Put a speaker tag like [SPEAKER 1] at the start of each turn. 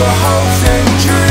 [SPEAKER 1] The hopes and dreams